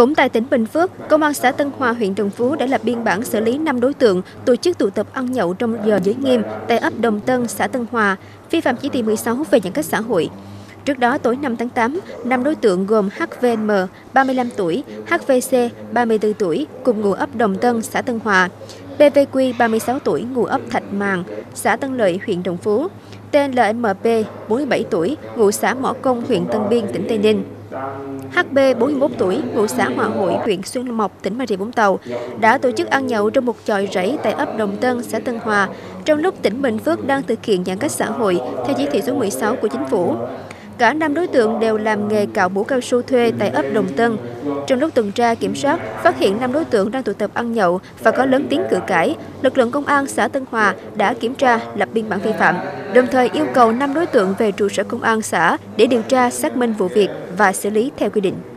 Cũng tại tỉnh Bình Phước, Công an xã Tân Hòa, huyện Trần Phú đã lập biên bản xử lý 5 đối tượng tổ chức tụ tập ăn nhậu trong giờ giới nghiêm tại ấp Đồng Tân, xã Tân Hòa, vi phạm chỉ thị 16 về giãn cách xã hội. Trước đó, tối 5 tháng 8, 5 đối tượng gồm HVM, 35 tuổi, HVC, 34 tuổi, cùng ngụ ấp Đồng Tân, xã Tân Hòa, PVQ, 36 tuổi, ngụ ấp Thạch Màng, xã Tân Lợi, huyện Đồng Phú, tên 47 tuổi, ngụ xã Mỏ Công, huyện Tân Biên, tỉnh Tây Ninh. HB 41 tuổi, ngụ xã Hòa Hội, huyện Xuân Mộc, tỉnh Bà Rịa Vũng Tàu, đã tổ chức ăn nhậu trong một chòi rẫy tại ấp Đồng Tân, xã Tân Hòa, trong lúc tỉnh Bình Phước đang thực hiện giãn cách xã hội theo chỉ thị số 16 của chính phủ. Cả năm đối tượng đều làm nghề cạo mũ cao su thuê tại ấp Đồng Tân. Trong lúc tuần tra kiểm soát, phát hiện năm đối tượng đang tụ tập ăn nhậu và có lớn tiếng cự cãi, lực lượng công an xã Tân Hòa đã kiểm tra lập biên bản vi phạm, đồng thời yêu cầu năm đối tượng về trụ sở công an xã để điều tra xác minh vụ việc và xử lý theo quy định.